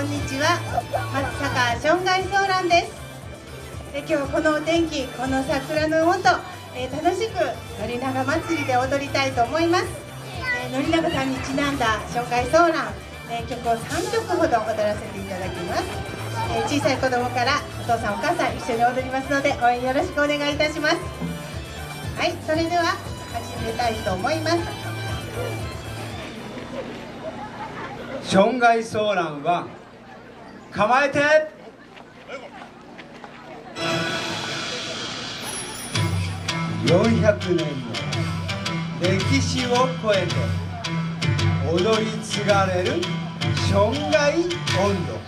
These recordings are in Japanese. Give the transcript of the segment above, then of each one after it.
んにちは。松坂ガイソーランです。で今日このお天気この桜のもと、えー、楽しくのり長祭りで踊りたいと思います、えー、のり長さんにちなんだガイソーラン、えー、曲を3曲ほど踊らせていただきます、え小さい子供からお父さんお母さん一緒に踊りますので応援よろしくお願いいたします。はいそれでは始めたいと思います。障害ソーランは構えて。400年の歴史を超えて踊り継がれる障害温度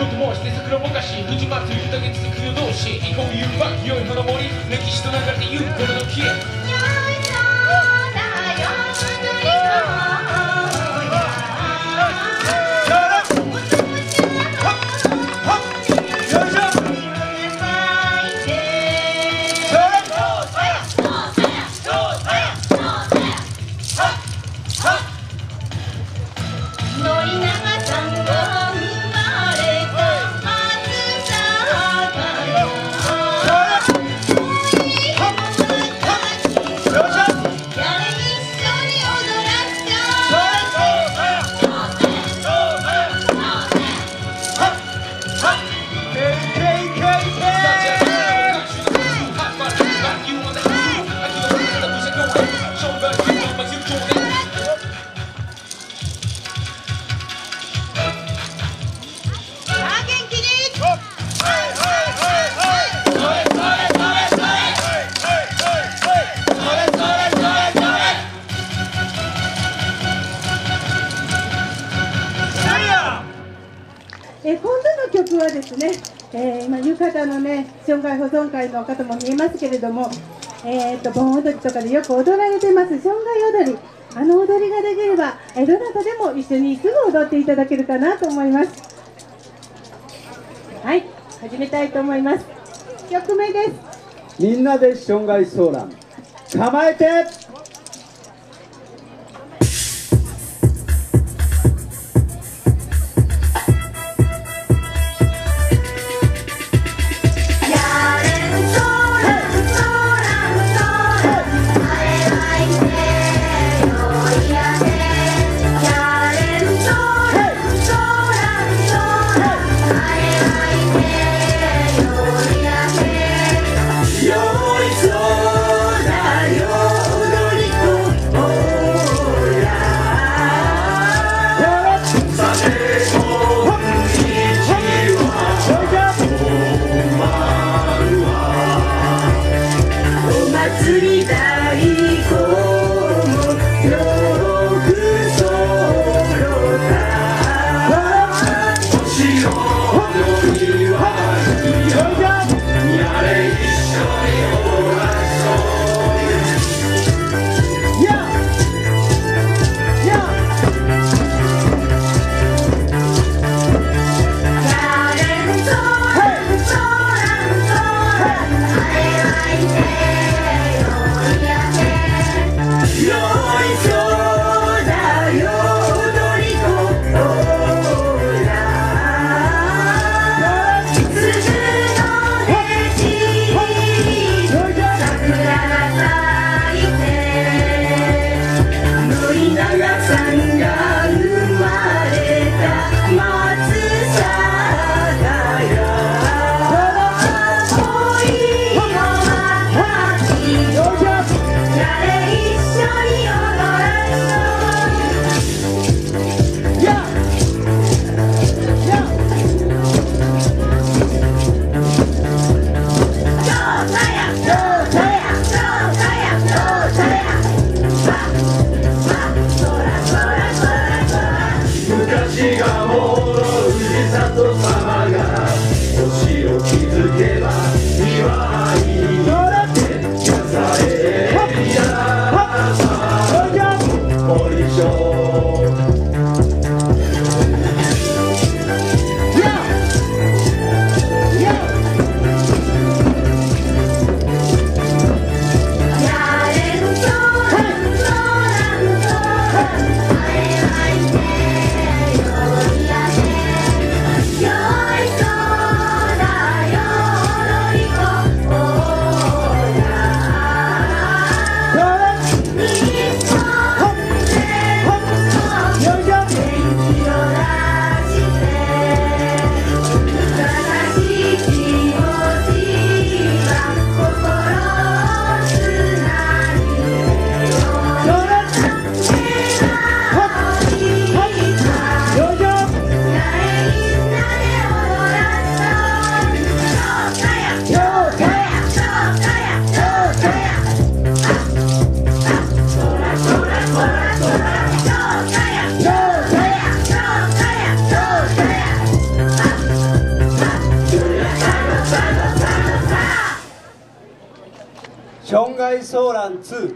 録もして桜ぼかし藤祭り宴続く夜通し違ゆ誘惑良いこの森歴史と流れてゆくれの消ええー、今度の曲はですね、えー、今、浴衣のね、障害保存会の方も見えますけれども、えーと、盆踊りとかでよく踊られてます障害踊り。あの踊りができれば、えどなたでも一緒にすぐ踊っていただけるかなと思います。はい始めたいと思います。曲目です。みんなで障害相談。構えて！害ソーラン2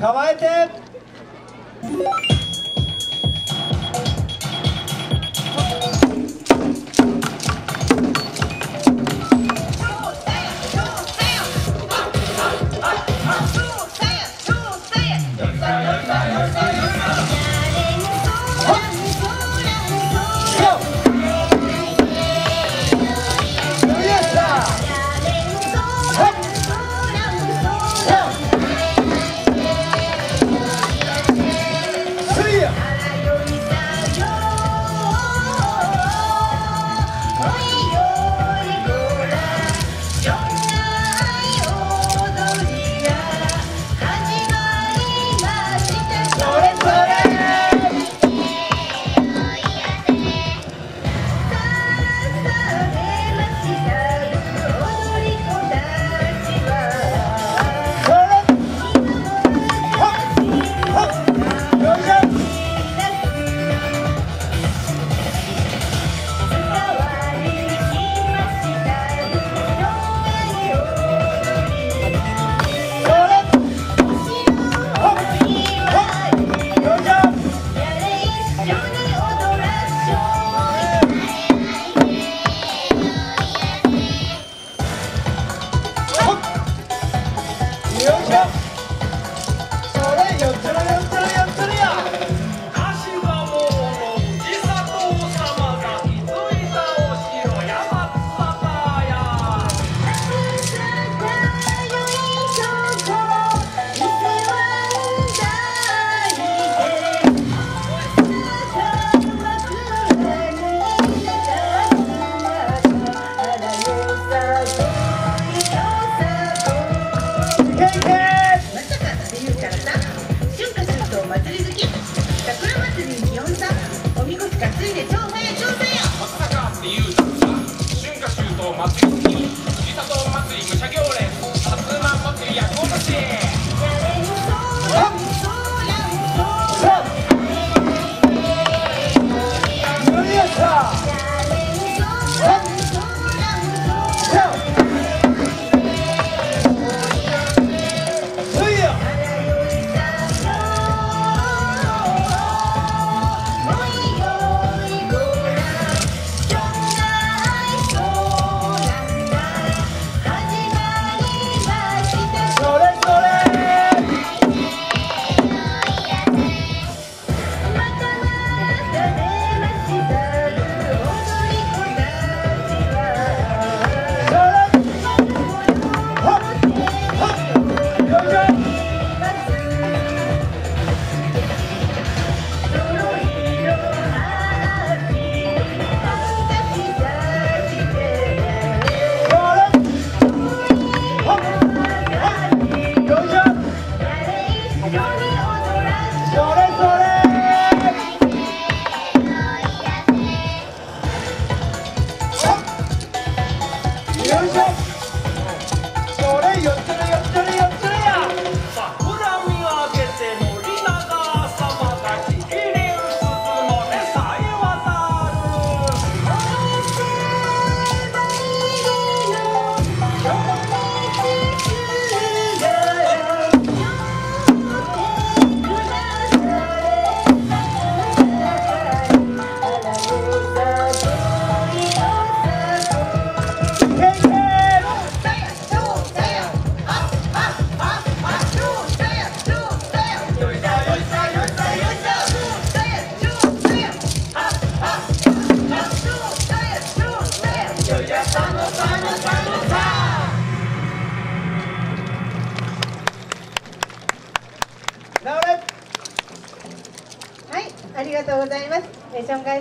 構えてあ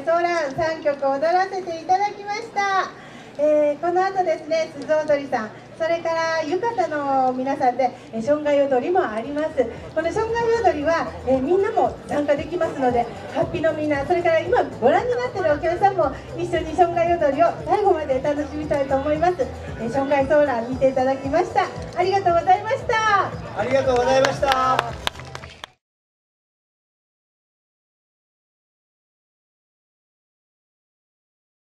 ソーラン3曲踊らせていただきました。えー、この後ですね、鈴踊りさん、それから浴衣の皆さんで、えー、ションガイ踊りもあります。このションガイ踊りは、えー、みんなも参加できますので、ハッピーのみんな、それから今ご覧になってるお客さんも一緒にションガイ踊りを最後まで楽しみたいと思います。えー、ションガイソーラン見ていただきました。ありがとうございました。ありがとうございました。